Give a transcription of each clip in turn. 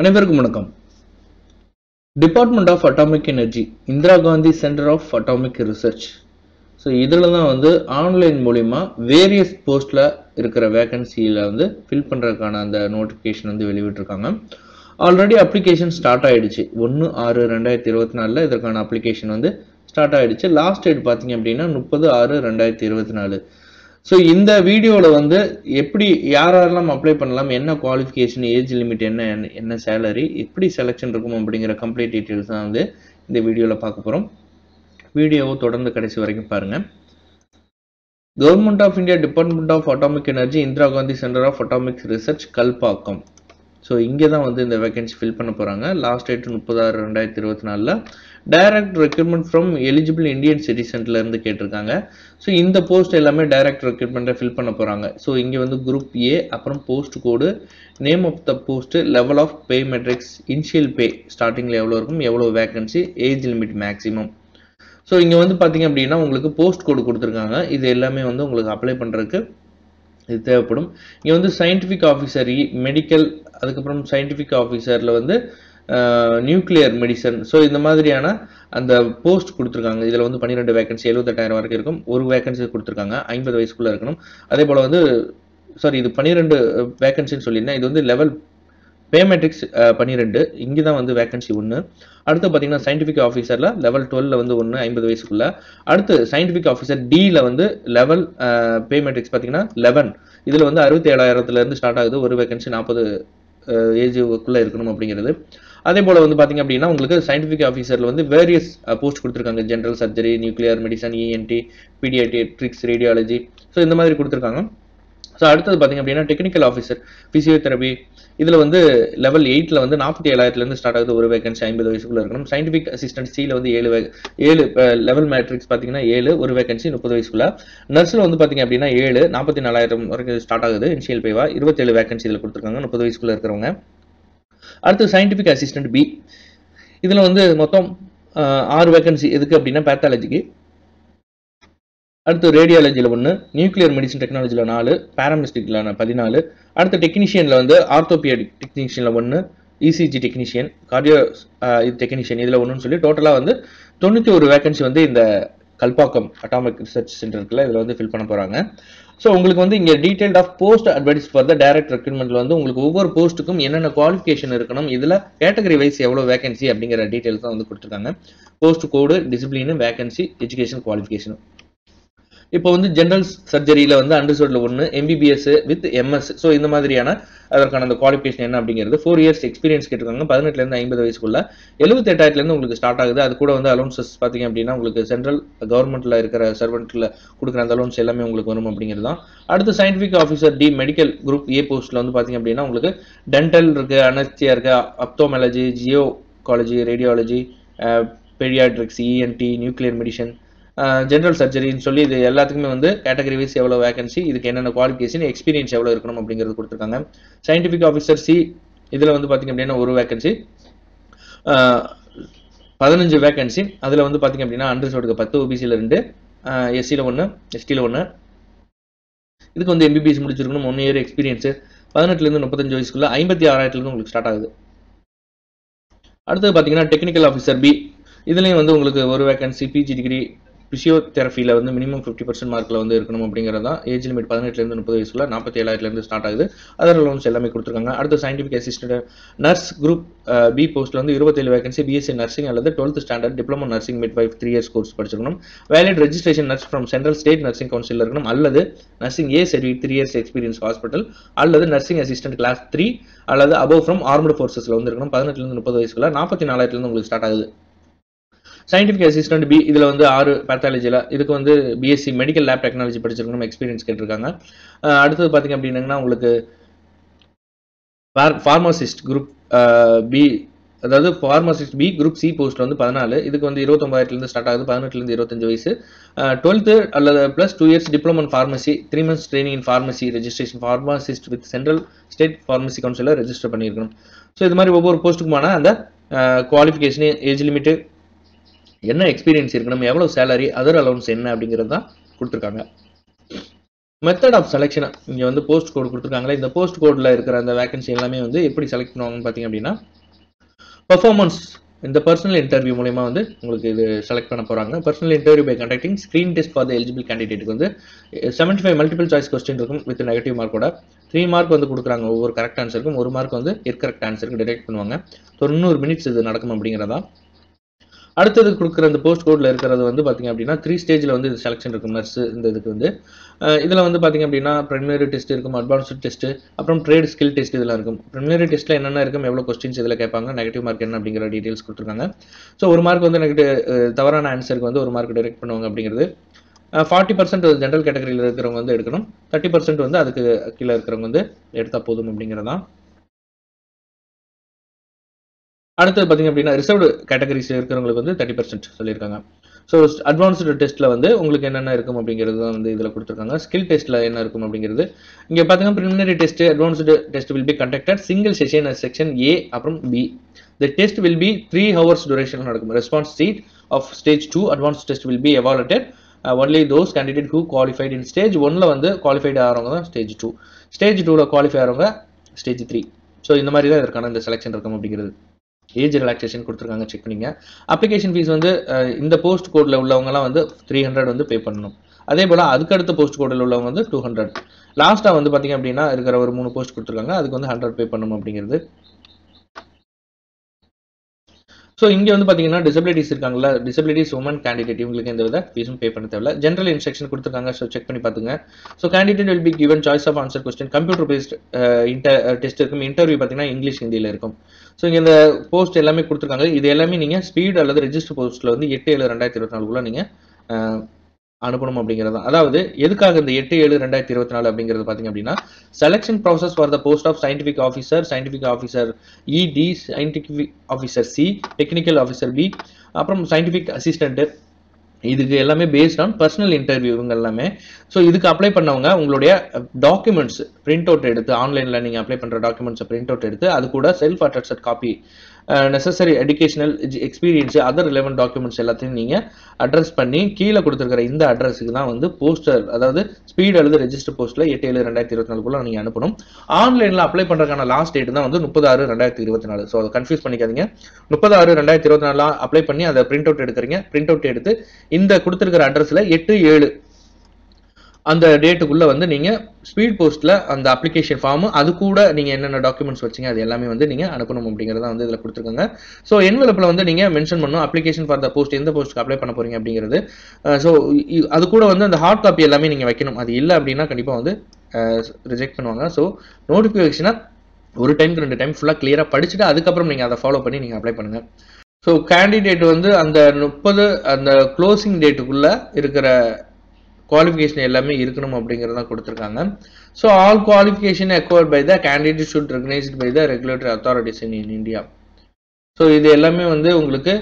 அனைவருக்கும் வணக்கம். Department of atomic energy Indira Gandhi centre of atomic research so இதில் தான் வந்து ஆன்லைன் மூலிமா வேரியஸ் போஸ்ட்டில் இருக்கிற வேகன்சியில் வந்து ஃபில் பண்ணுறதுக்கான அந்த நோட்டிஃபிகேஷன் வந்து வெளிவிட்டிருக்காங்க ஆல்ரெடி அப்ளிகேஷன் ஸ்டார்ட் ஆகிடுச்சு ஒன்று ஆறு ரெண்டாயிரத்தி இருபத்தி நாலில் இதற்கான அப்ளிகேஷன் வந்து ஸ்டார்ட் ஆகிடுச்சு லாஸ்ட் டேட் பார்த்தீங்க அப்படின்னா முப்பது ஆறு ரெண்டாயிரத்தி இருபத்தி நாலு. ஸோ இந்த வீடியோவில் வந்து எப்படி யார் யாரெல்லாம் அப்ளை பண்ணலாம் என்ன குவாலிஃபிகேஷன் ஏஜ் லிமிட் என்ன என்ன- சேலரி எப்படி செலெக்ஷன் இருக்கும் அப்படிங்கிற கம்ப்ளீட் டீட்டெயில்ஸ் தான் வந்து இந்த வீடியோவில் பார்க்க போகிறோம் வீடியோவை தொடர்ந்து கடைசி வரைக்கும் பாருங்கள் government of India department of atomic energy Indira Gandhi centre of atomic research Kalpakkam. So இங்கே தான் வந்து இந்த வேகன்சி ஃபில் பண்ண போகிறாங்க லாஸ்ட் டேட் முப்பதாறு ரெண்டாயிரத்தி இருபத்தி நாலில் direct recruitment from eligible Indian சிட்டிசன்லேருந்து கேட்டிருக்காங்க. ஸோ இந்த போஸ்ட் எல்லாமே டைரக்ட் ரெக்ரூட்மெண்ட்டை ஃபில் பண்ண போகிறாங்க ஸோ இங்கே வந்து குரூப் ஏ அப்புறம் post code name of the post level of pay matrix initial pay ஸ்டார்டிங்கில் எவ்வளோ இருக்கும் எவ்வளோ vacancy age limit maximum so இங்கே வந்து பார்த்தீங்க அப்படின்னா உங்களுக்கு போஸ்ட் கோடு கொடுத்துருக்காங்க. இது எல்லாமே வந்து உங்களுக்கு அப்ளை பண்ணுறதுக்கு இது தேவைப்படும். இங்கே வந்து சயின்டிஃபிக் ஆஃபீஸர் மெடிக்கல் அதுக்கப்புறம் சயின்டிஃபிக் ஆஃபீஸரில் வந்து நியூக்ளியர் மெடிசன் ஸோ இந்த மாதிரியான அந்த போஸ்ட் கொடுத்துருக்காங்க. இதில் வந்து பன்னிரெண்டு வேகன்சி எழுபத்தெட்டாயிரம் வரைக்கும் இருக்கும். ஒரு வேகன்சி கொடுத்துருக்காங்க. ஐம்பது வயசுக்குள்ளே இருக்கணும். அதே போல் வந்து சாரி இது பன்னிரெண்டு வேகன்சின்னு சொல்லியிருந்தேன். இது வந்து லெவல் பேமெட்ரிக்ஸ் uh, பன்னிரெண்டு. இங்கே தான் வந்து வேகன்சி ஒன்று அடுத்து பார்த்தீங்கன்னா சயின்டிஃபிக் ஆஃபீஸரில் லெவல் டுவெல்ல வந்து ஒன்று ஐம்பது வயசுக்குள்ள. அடுத்து சயின்டிஃபிக் ஆஃபீஸர் டியில் வந்து லெவல் பேமெட்ரிக்ஸ் uh, பார்த்தீங்கன்னா லெவன் இதில் வந்து அறுபத்தி ஏழாயிரத்துலேருந்து ஸ்டார்ட் ஆகுது. ஒரு வேகன்சி நாற்பது ஏஜுக்குள்ளே uh, இருக்கணும் அப்படிங்கிறது. அதே போல் வந்து பார்த்தீங்க அப்படின்னா உங்களுக்கு சயின்டிஃபிக் ஆஃபீஸரில் வந்து வேரியஸ் போஸ்ட் கொடுத்துருக்காங்க. General surgery nuclear medicine ENT paediatrics radiology so இந்த மாதிரி கொடுத்துருக்காங்க. ஸோ அடுத்தது பார்த்தீங்க அப்படின்னா டெக்னிக்கல் ஆஃபீஸர் ஃபிசியோதெரபி இதில் வந்து லெவல் எயிட்டில் வந்து நாற்பத்தி ஏழாயிரத்துலேருந்து ஸ்டார்ட் ஆகுது ஒரு வேகன்சி ஐம்பது வயசுக்குள்ள இருக்கணும். சயின்டிஃபிக் அசிஸ்டன்ட் சியில் வந்து ஏழு வே- ஏழு லெவல் மேட்ரிக்ஸ் பார்த்தீங்கன்னா ஏழு ஒரு வேகன்சி முப்பது வயசுக்குள்ள. நர்ஸில் வந்து பார்த்தீங்க அப்படின்னா ஏழு நாற்பத்தி நாலாயிரம் வரைக்கும் ஸ்டார்ட் ஆகுது இனிஷியல் பேவா இருபத்தேழு வேகன்சி இதில் கொடுத்துருக்காங்க முப்பது வயசுக்குள்ள இருக்கிறவங்க. அடுத்து சயின்டிஃபிக் அசிஸ்டன்ட் பி இதில் வந்து மொத்தம் ஆறு வேகன்சி எதுக்கு அப்படின்னா பேத்தாலஜிக்கு அடுத்து ரேடியாலஜியில் ஒன்று நியூக்ளியர் மெடிசன் டெக்னாலஜியில் நாலு பேராமிஸ்டிக்கில் பதினாலு. அடுத்து டெக்னீஷியனில் வந்து ஆர்த்தோபியடிக் டெக்னீஷியனில் ஒன்று இசிஜி டெக்னீஷியன் கார்டியோ இது டெக்னீஷியன் இதில் ஒன்றுன்னு சொல்லி டோட்டலாக வந்து தொண்ணூற்றி ஒரு வேகன்சி வந்து இந்த கல்பாக்கம் அட்டாமிக் ரிசர்ச் சென்டருக்குள்ள இதில் வந்து ஃபில் பண்ண போகிறாங்க ஸோ உங்களுக்கு வந்து இங்கே detailed of post advice for the direct ரெக்ரூட்மெண்ட்ல வந்து உங்களுக்கு ஒவ்வொரு போஸ்ட்டுக்கும் என்னென்ன குவாலிஃபிகேஷன் இருக்கணும் இதில் கேட்டகரி வைஸ் எவ்வளோ வேகன்சி அப்படிங்கிற டீடைல்ஸ் தான் வந்து கொடுத்துருக்காங்க. Post code discipline vacancy education qualification இப்போ வந்து ஜென்ரல் சர்ஜரியில் வந்து அண்டர்ஸ்டோடில் ஒன்று எம்பிபிஎஸ் வித் எம்எஸ் ஸோ இந்த மாதிரியான அதற்கான அந்த குவாலிஃபிகேஷன் என்ன அப்படிங்கிறது ஃபோர் இயர்ஸ் எக்ஸ்பீரியன்ஸ் கேட்டிருக்காங்க. பதினெட்டுலேருந்து ஐம்பது வயசுக்குள்ள. எழுபத்தெட்டாயிரத்துலேருந்து உங்களுக்கு ஸ்டார்ட் ஆகுது. அது கூட வந்து அலோன்சஸ் பார்த்தீங்க அப்படின்னா உங்களுக்கு சென்ட்ரல் கவர்மெண்ட்டில் இருக்கிற சர்வெண்ட்டில் கொடுக்குற அந்த அலோன்ஸ் எல்லாமே உங்களுக்கு வரும் அப்படிங்கிறது தான் அடுத்து scientific officer D medical group A போஸ்ட்டில் வந்து பார்த்தீங்க அப்படின்னா உங்களுக்கு டென்டல் இருக்குது அனஸ்தியா இருக்குது ophthalmology gynaecology radiology paediatrics ENT nuclear medicine general சர்ஜரின்னு சொல்லி இது எல்லாத்துக்குமே வந்து கேட்டகரி வைஸ் எவ்வளோ வேகன்சி இதுக்கு என்னென்ன குவாலிஃபிகேஷன் எக்ஸ்பீரியன்ஸ் எவ்வளோ இருக்கணும் அப்படிங்கிறது கொடுத்துருக்காங்க. சயின்டிஃபிக் ஆஃபீஸர் சி இதில் வந்து பார்த்தீங்க அப்படின்னா ஒரு வேகன்சி பதினஞ்சு வேகன்சி அதில் வந்து பார்த்தீங்க அப்படின்னா அண்டர்சோடுக்கு பத்து ஓபிசியில் ரெண்டு எஸ்சியில் ஒன்று எஸ்டியில் ஒன்று இதுக்கு வந்து எம்பிபிஎஸ் முடிச்சிருக்கணும். ஒன் இயர் எக்ஸ்பீரியன்ஸு பதினெட்டுலேருந்து முப்பத்தஞ்சு வயசுக்குள்ள ஐம்பத்தி ஆறாயிரத்துலேருந்து உங்களுக்கு ஸ்டார்ட் ஆகுது. அடுத்தது பார்த்தீங்கன்னா டெக்னிக்கல் ஆஃபீஸர் பி இதுலேயும் வந்து உங்களுக்கு ஒரு வேகன்சி பிஜி டிகிரி பிசியோதெரபியில் வந்து மினிமம் ஃபிஃப்டி பர்சன்ட் மார்க்கில் வந்து இருக்கணும் அப்படிங்கிறது தான் ஏஜ் லிமிட் பதினெட்டுலேருந்து முப்பது வயசுல நாற்பத்தி ஏழாயிரத்துலேருந்து ஸ்டார்ட் ஆகுது. அதர் லோன்ஸ் எல்லாமே கொடுத்துருக்காங்க. அடுத்து scientific assistant nurse group B போஸ்ட்டில் வந்து இருபத்தேழு வேகன்சி பிஎஸ்சி நர்சிங் அல்லது twelfth standard diploma nursing midwife three years course படிச்சிருக்கணும் valid registration nurse from central state nursing council இருக்கணும். அல்லது nursing A certificate three years experience hospital அல்லது nursing assistant class three அல்லது above from armed ஃபோர்ஸஸில் வந்து இருக்கணும். பதினெட்டுலேருந்து முப்பது வயசுக்குள்ள நாற்பத்தி நாலாயிரத்துலேருந்து உங்களுக்கு ஸ்டார்ட் ஆகுது. சயின்டிஃபிக் அசிஸ்டன்ட் பி இதில் வந்து ஆறு பேத்தாலஜியில் இதுக்கு வந்து பிஎஸ்சி மெடிக்கல் லேப் டெக்னாலஜி படிச்சிருக்கணும் எக்ஸ்பீரியன்ஸ் கேட்டிருக்காங்க. அடுத்தது பார்த்தீங்க அப்படின்னா உங்களுக்கு ஃபார்மசிஸ்ட் குரூப் பி அதாவது pharmacist B group C post வந்து பதினாலு இதுக்கு வந்து இருபத்தொம்பதாயிரத்துலேருந்து ஸ்டார்ட் ஆகுது பதினெட்டுலேருந்து இருபத்தஞ்சு வயசு. டுவெல்த்து அல்லது plus two years diploma in pharmacy three months training in pharmacy registration pharmacist with central state pharmacy கவுன்சிலில் ரெஜிஸ்டர் பண்ணியிருக்கணும். ஸோ இது மாதிரி ஒவ்வொரு போஸ்ட்டுக்குமான அந்த குவாலிஃபிகேஷனு ஏஜ் லிமிட்டு என்ன எக்ஸ்பீரியன்ஸ் இருக்கணும் எவ்வளோ சேலரி அதர் அலௌன்ஸ் என்ன அப்படிங்கிறது தான் கொடுத்துருக்காங்க. மெத்தட் ஆஃப் செலெக்ஷன் இங்கே வந்து போஸ்ட் கோட் கொடுத்துருக்காங்களே இந்த போஸ்ட் கோடில் இருக்கிற அந்த வேகன்சி எல்லாமே வந்து எப்படி செலக்ட் பண்ணுவாங்கன்னு பார்த்தீங்க அப்படின்னா பர்ஃபார்மன்ஸ் இந்த பர்சனல் இன்டர்வியூ மூலயமா வந்து உங்களுக்கு இது செலக்ட் பண்ண போகிறாங்க personal interview by conducting screen test for the eligible கேண்டிடேட்டுக்கு வந்து seventy five multiple choice question இருக்கும் வித் நெகட்டிவ் மார்க்கோட த்ரீ மார்க் வந்து கொடுக்குறாங்க ஒவ்வொரு கரெக்ட் ஆன்சருக்கும் ஒரு மார்க் வந்து இன்கரெக்ட் ஆன்சருக்கு டிடெக்ட் பண்ணுவாங்க. தொண்ணூறு மினிட்ஸ் இது நடக்கும் அப்படிங்கிறதா அடுத்தது கொடுக்குற அந்த போஸ்ட் கோடில் இருக்கிறது வந்து பார்த்தீங்க அப்படின்னா த்ரீ ஸ்டேஜில் வந்து இது செலெக்ஷன் இருக்கும் நர்ஸ் இந்த இதுக்கு வந்து. இதில் வந்து பார்த்தீங்க அப்படின்னா ப்ரிமினரி டெஸ்ட் இருக்கும் அட்வான்ஸ்டு டெஸ்ட்டு அப்புறம் ட்ரேட் ஸ்கில் டெஸ்ட் இதெல்லாம் இருக்கும். ப்ரிமினரி டெஸ்ட்டில் என்னென்ன இருக்கும் எவ்வளோ கொஸ்டின்ஸ் இதில் கேட்பாங்க நெகட்டிவ் மார்க் என்ன அப்படிங்கிற டீட்டெயில்ஸ் கொடுத்துருக்காங்க. ஸோ ஒரு மார்க் வந்து நெகட்டிவ் தவறான ஆன்சருக்கு வந்து ஒரு மார்க் டிரெக்ட் பண்ணுவாங்க அப்படிங்கிறது. ஃபார்ட்டி பர்சன்ட் ஜென்ரல் கேட்டகரியில் இருக்கிறவங்க வந்து எடுக்கணும். தேர்ட்டி பர்சன்ட் வந்து அதுக்கு கீழே இருக்கிறவங்க வந்து எடுத்தால் போதும் அப்படிங்கிறதான் அடுத்தது பார்த்தீங்க அப்படின்னா ரிசர்வ்டு கேட்டகரிஸ் இருக்கிறவங்களுக்கு வந்து தேர்ட்டி பர்சன்ட் சொல்லியிருக்காங்க. ஸோ அட்வான்ஸ்டு டெஸ்ட்டில் வந்து உங்களுக்கு என்னென்ன இருக்கும் அப்படிங்கிறது தான் வந்து இதில் கொடுத்துருக்காங்க. ஸ்கில் டெஸ்ட்டில் என்ன இருக்கும் அப்படிங்கிறது. இங்கே பார்த்தீங்கன்னா preliminary test advanced test will be conducted single session section A அப்புறம் B the test will be three hours duration நடக்கும். Response sheet of stage two advance test will be evaluated only those candidate who qualified in stage ஒன்ல வந்து qualified ஆகிறவங்க தான் stage two stage டூவில் qualify ஆகிறவங்க stage three so இந்த மாதிரி தான் இதற்கான இந்த செலெக்ஷன் இருக்கும் அப்படிங்கிறது. ஏஜ் ரிலாக்ஸேஷன் கொடுத்துருக்காங்க. செக் பண்ணிங்க. அப்ளிகேஷன் ஃபீஸ் வந்து இந்த போஸ்ட் கோடில் உள்ளவங்கலாம் வந்து த்ரீ ஹண்ட்ரட் வந்து பே பண்ணணும். அதே போல் அதுக்கடுத்த போஸ்ட் கோடில் உள்ளவங்க வந்து டூ ஹண்ட்ரட் லாஸ்ட்டாக வந்து பார்த்தீங்க அப்படின்னா இருக்கிற ஒரு மூணு போஸ்ட் கொடுத்துருக்காங்க. அதுக்கு வந்து ஹண்ட்ரட் பே பண்ணணும் அப்படிங்கிறது. ஸோ இங்கே வந்து பார்த்தீங்கன்னா டிசபிலிட்டிஸ் இருக்காங்கல்ல டிசபிலிட்டிஸ் உமன் கேண்டிடேட் இவங்களுக்கு எந்த வித ஃபீஸும் பே பண்ண தேவையில்ல. ஜென்ரல் இன்ஸ்ட்ரக்ஷன் கொடுத்துருக்காங்க ஸோ செக் பண்ணி பார்த்துங்க so candidate will be given choice of answer question computer based inter test இருக்கும். இன்டர்வியூ பார்த்தீங்கன்னா இங்கிலீஷ் ஹிந்தியில் இருக்கும். ஸோ இங்கே இந்த போஸ்ட் எல்லாமே கொடுத்துருக்காங்க. இது எல்லாமே நீங்கள் ஸ்பீட் அல்லது ரெஜிஸ்டர் போஸ்ட்டில் வந்து எட்டு ஏழு ரெண்டாயிரத்தி இருபத்தி நாலுக்குள்ள நீங்கள் uh, அனுப்பணும் அப்படிங்கிறது தான். அதாவது எதுக்காக இந்த எட்டு ஏழு ரெண்டாயிரத்தி இருபத்தி நாலு அப்படிங்கிறது பார்த்தீங்க அப்படின்னா selection process for the post of scientific officer scientific officer E D scientific officer C technical officer B அப்புறம் சயின்டிஃபிக் அசிஸ்டன்ட் இதுக்கு எல்லாமே பேஸ்ட் ஆன் பர்சனல் இன்டர்வியூ இவங்க எல்லாமே. ஸோ இதுக்கு அப்ளை பண்ணவங்க உங்களுடைய டாக்குமெண்ட்ஸ் பிரிண்ட் அவுட் எடுத்து ஆன்லைனில் நீங்கள் அப்ளை பண்ணுற டாக்குமெண்ட்ஸை பிரிண்ட் அவுட் எடுத்து அது கூட self attested copy necessary educational experience other relevant documents எல்லாத்தையும் நீங்கள் அட்ரஸ் பண்ணி கீழே கொடுத்துருக்கிற இந்த அட்ரஸுக்கு தான் வந்து போஸ்டர் அதாவது ஸ்பீட் அல்லது ரெஜிஸ்டர் போஸ்ட்டில் எட்டு ஏழு ரெண்டாயிரத்தி இருபத்தி நாலுக்குள்ள நீங்கள் அனுப்பணும். ஆன்லைனில் அப்ளை பண்ணுறதுக்கான லாஸ்ட் டேட் தான் வந்து முப்பது ஆறு ரெண்டாயிரத்தி இருபத்தி நாலு. ஸோ அதை கன்ஃபியூஸ் பண்ணிக்காதீங்க. முப்பது ஆறு ரெண்டாயிரத்தி இருபத்தி நாலு அப்ளை பண்ணி அதை பிரிண்ட் அவுட் எடுக்கிறீங்க. பிரிண்ட் அவுட் எடுத்து இந்த கொடுத்துருக்கிற அட்ரஸில் எட்டு ஏழு அந்த டேட்டுக்குள்ளே வந்து நீங்கள் ஸ்பீட் போஸ்ட்டில் அந்த அப்ளிகேஷன் ஃபார்மு அது கூட நீங்கள் என்னென்ன டாக்குமெண்ட்ஸ் வச்சீங்க அது எல்லாமே வந்து நீங்கள் அனுப்பணும் அப்படிங்கிறத வந்து இதில் கொடுத்துருக்காங்க. ஸோ என்வெலப்பில் வந்து நீங்கள் மென்ஷன் பண்ணணும் அப்ளிகேஷன் ஃபார் த போஸ்ட் எந்த போஸ்ட்டுக்கு அப்ளை பண்ண போறீங்க அப்படிங்கிறது. ஸோ uh, அது கூட வந்து அந்த ஹார்ட் காப்பி எல்லாமே நீங்கள் வைக்கணும். அது இல்லை அப்படின்னா கண்டிப்பாக வந்து uh, ரிஜெக்ட் பண்ணுவாங்க. ஸோ நோட்டிஃபிகேஷனை ஒரு டைம் ரெண்டு டைம் ஃபுல்லாக கிளியராக படிச்சுட்டு அதுக்கப்புறம் நீங்கள் அதை ஃபாலோ பண்ணி நீங்கள் அப்ளை பண்ணுங்கள் ஸோ கேண்டிடேட் வந்து அந்த முப்பது அந்த க்ளோசிங் டேட்டுக்குள்ளே இருக்கிற குவாலிஃபிகேஷன் எல்லாமே இருக்கணும் அப்படிங்கிறத கொடுத்துருக்காங்க. So all qualification acquired by the candidate should recognised by the regulatory authorities in in India so இது எல்லாமே வந்து உங்களுக்கு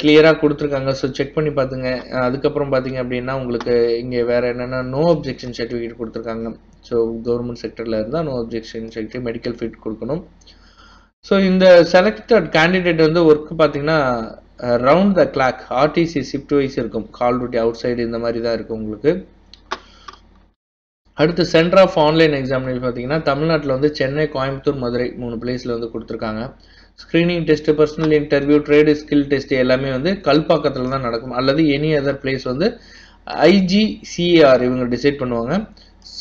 கிளியராக கொடுத்துருக்காங்க. ஸோ செக் பண்ணி பார்த்துங்க அதுக்கப்புறம் பார்த்தீங்க அப்படின்னா உங்களுக்கு இங்கே வேறு என்னென்னா நோ அப்ஜெக்ஷன் சர்டிஃபிகேட் கொடுத்துருக்காங்க. ஸோ கவர்மெண்ட் செக்டரில் இருந்தால் no objection certificate medical fit கொடுக்கணும். ஸோ இந்த செலக்டட் கேண்டிடேட் வந்து ஒர்க் பார்த்தீங்கன்னா round the clock RTC shift wise இருக்கும். கால் டியூட்டி அவுட் சைடு இந்த மாதிரி தான் இருக்கும் உங்களுக்கு. அடுத்து சென்டர் ஆஃப் ஆன்லைன் எக்ஸாமினேஷன் பார்த்தீங்கன்னா தமிழ்நாட்டில் வந்து சென்னை கோயம்புத்தூர் மதுரை மூணு பிளேஸில் வந்து கொடுத்துருக்காங்க. Screening test personal interview trade skill test எல்லாமே வந்து கல்பாக்கத்தில் தான் நடக்கும். அல்லது எனி அதர் பிளேஸ் வந்து ஐஜிசிஆர் இவங்க டிசைட் பண்ணுவாங்க.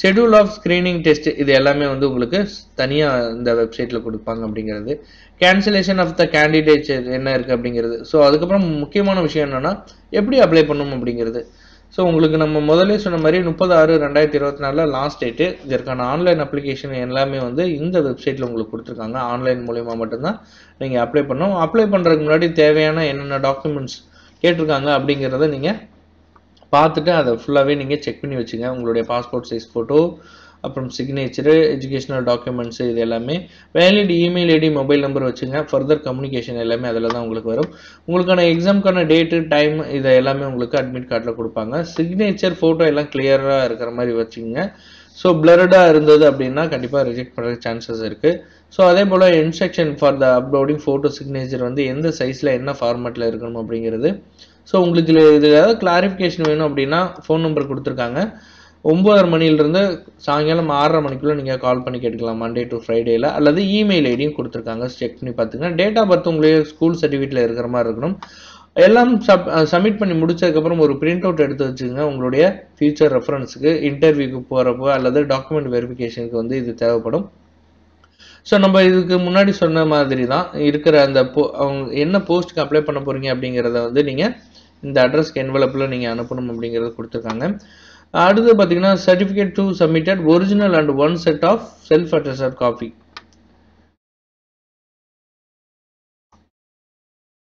ஷெடியூல் ஆஃப் ஸ்க்ரீனிங் டெஸ்ட் இது எல்லாமே வந்து உங்களுக்கு தனியாக இந்த வெப்சைட்டில் கொடுப்பாங்க அப்படிங்கிறது. கேன்சலேஷன் ஆஃப் த கேண்டிடேட்ஸ் என்ன இருக்குது அப்படிங்கிறது. ஸோ அதுக்கப்புறம் முக்கியமான விஷயம் என்னென்னா எப்படி அப்ளை பண்ணணும் அப்படிங்கிறது. ஸோ உங்களுக்கு நம்ம முதலே சொன்ன மாதிரி முப்பது ஆறு ரெண்டாயிரத்தி இருபத்தி நாலில் லாஸ்ட் டேட்டு இதற்கான ஆன்லைன் அப்ளிகேஷன் எல்லாமே வந்து இந்த வெப்சைட்டில் உங்களுக்கு கொடுத்துருக்காங்க. ஆன்லைன் மூலிமா மட்டும்தான் நீங்கள் அப்ளை பண்ணணும். அப்ளை பண்ணுறதுக்கு முன்னாடி தேவையான என்னென்ன டாக்குமெண்ட்ஸ் கேட்டிருக்காங்க அப்படிங்கிறத நீங்கள் பார்த்துட்டு அதை ஃபுல்லாகவே நீங்கள் செக் பண்ணி வச்சுங்க. உங்களுடைய பாஸ்போர்ட் சைஸ் ஃபோட்டோ அப்புறம் சிக்னேச்சரு எஜுகேஷனல் டாக்குமெண்ட்ஸு இது எல்லாமே. Valid email ID mobile number வச்சுங்க. ஃபர்தர் கம்யூனிகேஷன் எல்லாமே அதில் தான் உங்களுக்கு வரும். உங்களுக்கான எக்ஸாமுக்கான டேட்டு டைம் இதை எல்லாமே உங்களுக்கு அட்மிட் கார்டில் கொடுப்பாங்க. சிக்னேச்சர் ஃபோட்டோ எல்லாம் கிளியராக இருக்கிற மாதிரி வச்சுங்க. ஸோ பிளர்டாக இருந்தது அப்படின்னா கண்டிப்பாக ரிஜெக்ட் பண்ணுற சான்சஸ் இருக்குது ஸோ அதே போல் instruction for the uploading photo signature வந்து எந்த சைஸில் என்ன ஃபார்மேட்டில் இருக்கணும் அப்படிங்கிறது ஸோ உங்களுக்கு இதில் இது ஏதாவது கிளாரிஃபிகேஷன் வேணும் அப்படின்னா ஃபோன் நம்பர் கொடுத்துருக்காங்க. ஒம்பதரை மணிலேருந்து சாயங்காலம் ஆறரை மணிக்குள்ளே நீங்கள் கால் பண்ணி கேட்டுக்கலாம் மண்டே டு ஃப்ரைடேயில் அல்லது இமெயில் ஐடியும் கொடுத்துருக்காங்க. செக் பண்ணி பார்த்துங்க டேட் ஆஃப் பர்த் உங்களுடைய ஸ்கூல் சர்டிஃபிகேட்டில் இருக்கிற மாதிரி இருக்கணும். எல்லாம் சப் சப்மிட் பண்ணி முடிச்சதுக்கப்புறம் ஒரு பிரிண்ட் அவுட் எடுத்து வச்சுக்கோங்க. உங்களுடைய ஃபியூச்சர் ரெஃபரன்ஸுக்கு இன்டர்வியூக்கு போகிறப்போ அல்லது டாக்குமெண்ட் வெரிஃபிகேஷனுக்கு வந்து இது தேவைப்படும். ஸோ நம்ம இதுக்கு முன்னாடி சொன்ன மாதிரி தான் இருக்கிற அந்த போ அவங்க என்ன போஸ்ட்டுக்கு அப்ளை பண்ண போகிறீங்க அப்படிங்கிறத வந்து நீங்கள் இந்த அட்ரஸ்க்கு என்வலப்பில் நீங்கள் அனுப்பணும் அப்படிங்கிறத கொடுத்துருக்காங்க. அடுத்து பார்த்தீங்கன்னா certificate to submitted original and one set of self attested copy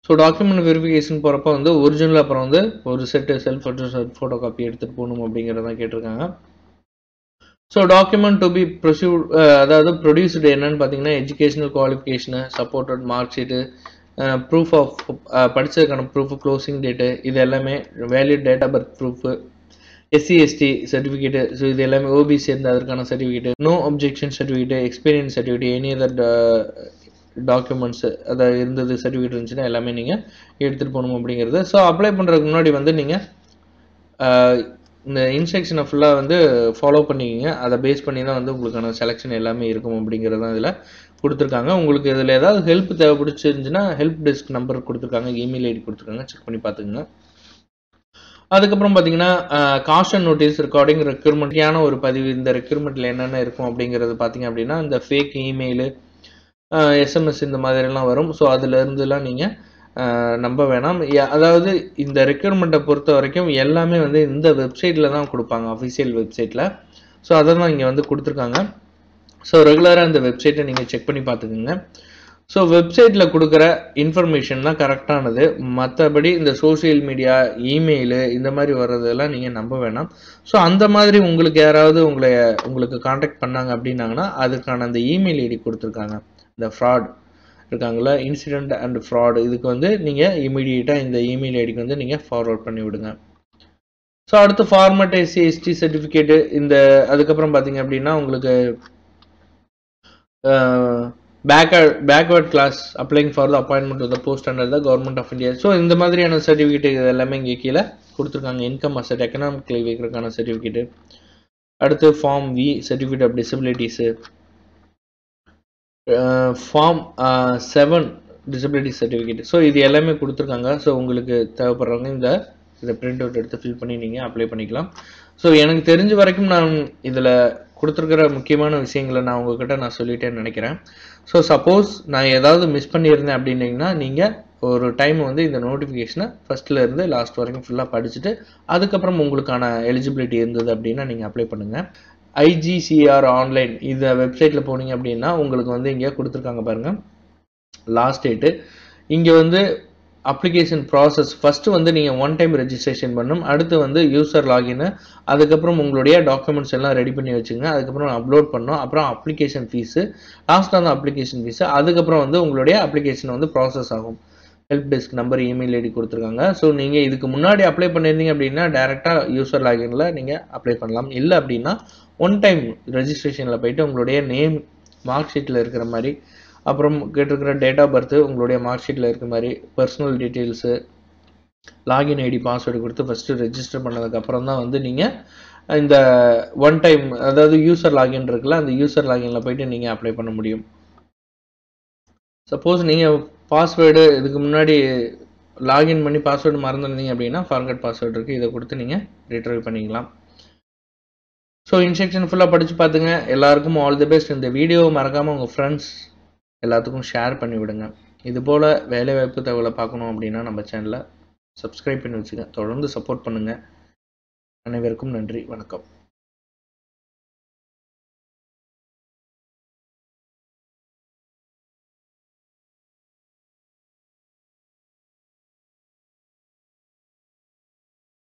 so document verification போகிறப்ப வந்து ஒரிஜினல் அப்புறம் வந்து ஒரு set self attested photo copy எடுத்துகிட்டு போகணும் அப்படிங்கிறதான் கேட்டிருக்காங்க. ஸோ டாக்குமெண்ட் டு பி ப்ரொசீவ் அதாவது ப்ரொடியூஸ்டு என்னன்னு பார்த்தீங்கன்னா educational qualification supported mark sheet proof of படித்ததுக்கான proof closing date இது எல்லாமே valid date of birth proof SC ST certificate so இது எல்லாமே ஓபிசி இருந்த அதற்கான certificate no objection certificate experience certificate any other documents அதை இருந்தது சர்டிஃபிகேட் இருந்துச்சுன்னா எல்லாமே நீங்கள் எடுத்துகிட்டு போகணும் அப்படிங்கிறது. ஸோ அப்ளை பண்ணுறதுக்கு முன்னாடி வந்து நீங்கள் இந்த இன்ஸ்ட்ரக்ஷனை ஃபுல்லாக வந்து ஃபாலோ பண்ணிக்கிங்க. அதை பேஸ் பண்ணி தான் வந்து உங்களுக்கான செலெக்ஷன் எல்லாமே இருக்கும் அப்படிங்கிறது தான் இதில் கொடுத்துருக்காங்க. உங்களுக்கு இதில் ஏதாவது ஹெல்ப் தேவைப்பிடிச்சிருந்துச்சுன்னா ஹெல்ப் டெஸ்க் நம்பர் கொடுத்துருக்காங்க இமெயில் ஐடி கொடுத்துருக்காங்க செக் பண்ணி பார்த்துக்குங்க. அதுக்கப்புறம் பார்த்தீங்கன்னா காஸ்டன் நோட்டீஸ் ரெக்கார்டிங் ரெக்யூர்மெண்ட்டியான ஒரு பதிவு இந்த ரெக்யூர்மெண்ட்டில் என்னென்ன இருக்கும் அப்படிங்கிறது பார்த்தீங்க அப்படின்னா இந்த ஃபேக் இமெயிலு எஸ்எம்எஸ் இந்த மாதிரிலாம் வரும். ஸோ அதுலேருந்துலாம் நீங்கள் நம்ப வேணாம். அதாவது இந்த ரெக்யூர்மெண்ட்டை பொறுத்த வரைக்கும் எல்லாமே வந்து இந்த வெப்சைட்டில் தான் கொடுப்பாங்க அஃபிஷியல் வெப்சைட்டில் ஸோ அதை தான் இங்கே வந்து கொடுத்துருக்காங்க. ஸோ ரெகுலராக அந்த வெப்சைட்டை நீங்கள் செக் பண்ணி பார்த்துக்குங்க. ஸோ வெப்சைட்டில் கொடுக்குற இன்ஃபர்மேஷன் தான் கரெக்டானது மற்றபடி இந்த சோசியல் மீடியா இமெயிலு இந்த மாதிரி வர்றதெல்லாம் நீங்கள் நம்ப வேணாம். ஸோ அந்த மாதிரி உங்களுக்கு யாராவது உங்களை உங்களுக்கு காண்டாக்ட் பண்ணாங்க அப்படின்னாங்கன்னா அதுக்கான அந்த இமெயில் ஐடி கொடுத்துருக்காங்க. இந்த ஃப்ராட் இருக்காங்களா இன்சிடென்ட் அண்ட் ஃப்ராட் இதுக்கு வந்து நீங்கள் இமீடியட்டாக இந்த இமெயில் ஐடிக்கு வந்து நீங்கள் ஃபார்வர்ட் பண்ணி விடுங்க. ஸோ அடுத்து ஃபார்மட் எஸ்சி எஸ்டி சர்டிஃபிகேட்டு இந்த அதுக்கப்புறம் பார்த்தீங்க அப்படின்னா உங்களுக்கு backward backward class applying for the appointment of the post under the government of India so இந்த மாதிரியான சர்டிஃபிகேட் இது எல்லாமே இங்கே கீழே கொடுத்துருக்காங்க. இன்கம் அசட் எக்கனாமிக் வைக்கிறதுக்கான சர்டிஃபிகேட்டு அடுத்து form V certificate of disabilities form seven disability certificate so இது எல்லாமே கொடுத்துருக்காங்க. ஸோ உங்களுக்கு தேவைப்படுறவங்க இந்த இதை பிரிண்ட் அவுட் எடுத்து ஃபில் பண்ணி நீங்கள் அப்ளை பண்ணிக்கலாம். ஸோ எனக்கு தெரிஞ்ச வரைக்கும் நான் இதில் கொடுத்துருக்கிற முக்கியமான விஷயங்களை நான் உங்ககிட்ட நான் சொல்லிட்டேன்னு நினைக்கிறேன். ஸோ சப்போஸ் நான் ஏதாவது மிஸ் பண்ணியிருந்தேன் அப்படின்னீங்கன்னா நீங்கள் ஒரு டைம் வந்து இந்த நோட்டிஃபிகேஷனை ஃபஸ்ட்டில் லாஸ்ட் வரைக்கும் ஃபுல்லாக படிச்சுட்டு அதுக்கப்புறம் உங்களுக்கான எலிஜிபிலிட்டி இருந்தது அப்படின்னா நீங்கள் அப்ளை பண்ணுங்கள் ஐஜிசிஆர் ஆன்லைன் இந்த வெப்சைட்டில் போனீங்க அப்படின்னா உங்களுக்கு வந்து இங்கே கொடுத்துருக்காங்க பாருங்கள் லாஸ்ட் டேட்டு இங்கே வந்து அப்ளிகேஷன் ப்ராசஸ் ஃபஸ்ட்டு வந்து நீங்கள் ஒன் டைம் ரெஜிஸ்ட்ரேஷன் பண்ணணும் அடுத்து வந்து யூசர் லாகின் அதுக்கப்புறம் உங்களுடைய டாக்குமெண்ட்ஸ் எல்லாம் ரெடி பண்ணி வச்சுங்க. அதுக்கப்புறம் அப்லோட் பண்ணோம். அப்புறம் அப்ளிகேஷன் ஃபீஸு லாஸ்ட்டாக வந்து அப்ளிகேஷன் ஃபீஸு அதுக்கப்புறம் வந்து உங்களுடைய அப்ளிகேஷன் வந்து ப்ராசஸ் ஆகும். Help desk number email ID கொடுத்துருக்காங்க. ஸோ நீங்கள் இதுக்கு முன்னாடி அப்ளை பண்ணியிருந்தீங்க அப்படின்னா டேரெக்டாக யூசர் லாகினில் நீங்கள் அப்ளை பண்ணலாம். இல்லை அப்படின்னா ஒன் டைம் ரெஜிஸ்ட்ரேஷனில் போயிட்டு உங்களுடைய நேம் மார்க் ஷீட்டில் இருக்கிற மாதிரி அப்புறம் கேட்டிருக்கிற டேட் ஆஃப் பர்த் உங்களுடைய மார்க் ஷீட்டில் இருக்கிற மாதிரி personal details login ID password கொடுத்து ஃபஸ்ட்டு ரெஜிஸ்டர் பண்ணதுக்கப்புறம் தான் வந்து நீங்கள் இந்த ஒன் டைம் அதாவது யூசர் லாகின் இருக்குல்ல அந்த யூசர் லாகினில் போயிட்டு நீங்கள் அப்ளை பண்ண முடியும். சப்போஸ் நீங்கள் பாஸ்வேர்டு இதுக்கு முன்னாடி லாகின் பண்ணி பாஸ்வேர்டு மறந்துருந்தீங்க அப்படின்னா ஃபார்கட் பாஸ்வேர்டு இருக்குது இதை கொடுத்து நீங்கள் ரிட்ரைவ் பண்ணிக்கலாம். ஸோ இன்ஸ்ட்ரக்ஷன் ஃபுல்லாக படித்து பார்த்துங்க எல்லாருக்கும் ஆல் தி பெஸ்ட் இந்த வீடியோ மறக்காமல் உங்கள் ஃப்ரெண்ட்ஸ் எல்லாத்துக்கும் ஷேர் பண்ணி விடுங்க. இது போல் வேலைவாய்ப்பு தகவலை பார்க்கணும் அப்படின்னா நம்ம சேனலை சப்ஸ்கிரைப் பண்ணி வச்சுங்க. தொடர்ந்து சப்போர்ட் பண்ணுங்கள் அனைவருக்கும் நன்றி. வணக்கம்.